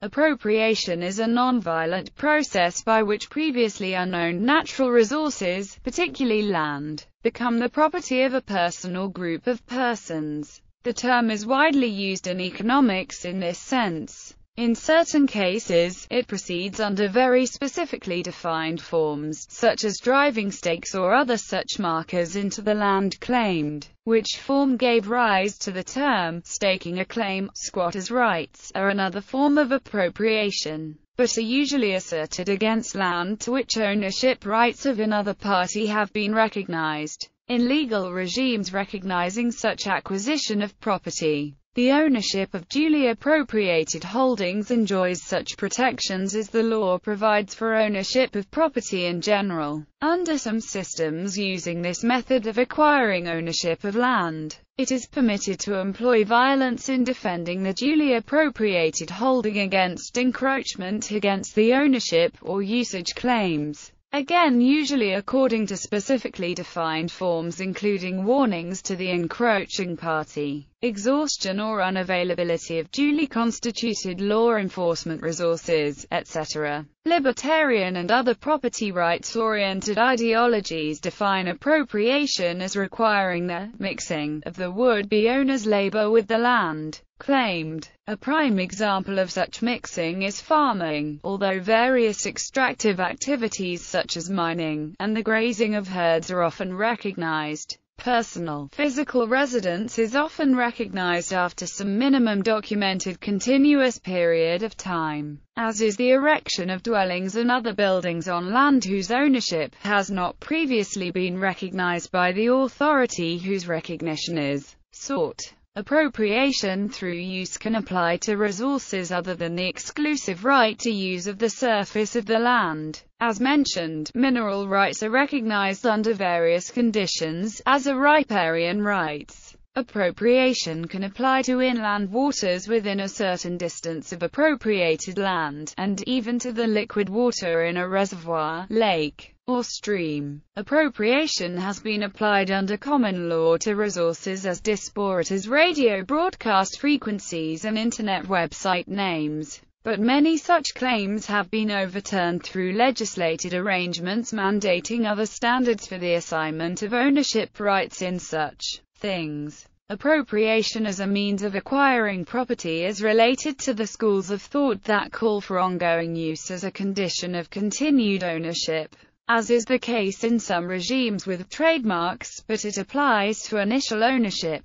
Appropriation is a non-violent process by which previously unknown natural resources, particularly land, become the property of a person or group of persons. The term is widely used in economics in this sense. In certain cases, it proceeds under very specifically defined forms, such as driving stakes or other such markers into the land claimed, which form gave rise to the term, staking a claim. Squatters' rights are another form of appropriation, but are usually asserted against land to which ownership rights of another party have been recognized. In legal regimes recognizing such acquisition of property, the ownership of duly appropriated holdings enjoys such protections as the law provides for ownership of property in general. Under some systems using this method of acquiring ownership of land, it is permitted to employ violence in defending the duly appropriated holding against encroachment against the ownership or usage claims. Again usually according to specifically defined forms including warnings to the encroaching party, exhaustion or unavailability of duly constituted law enforcement resources, etc. Libertarian and other property rights-oriented ideologies define appropriation as requiring the mixing of the would-be owner's labor with the land claimed. A prime example of such mixing is farming, although various extractive activities such as mining, and the grazing of herds are often recognized. Personal, physical residence is often recognized after some minimum documented continuous period of time, as is the erection of dwellings and other buildings on land whose ownership has not previously been recognized by the authority whose recognition is sought. Appropriation through use can apply to resources other than the exclusive right to use of the surface of the land. As mentioned, mineral rights are recognized under various conditions, as are riparian rights. Appropriation can apply to inland waters within a certain distance of appropriated land, and even to the liquid water in a reservoir, lake, or stream. Appropriation has been applied under common law to resources as disparate as radio broadcast frequencies and Internet website names. But many such claims have been overturned through legislated arrangements mandating other standards for the assignment of ownership rights in such things. Appropriation as a means of acquiring property is related to the schools of thought that call for ongoing use as a condition of continued ownership as is the case in some regimes with trademarks, but it applies to initial ownership.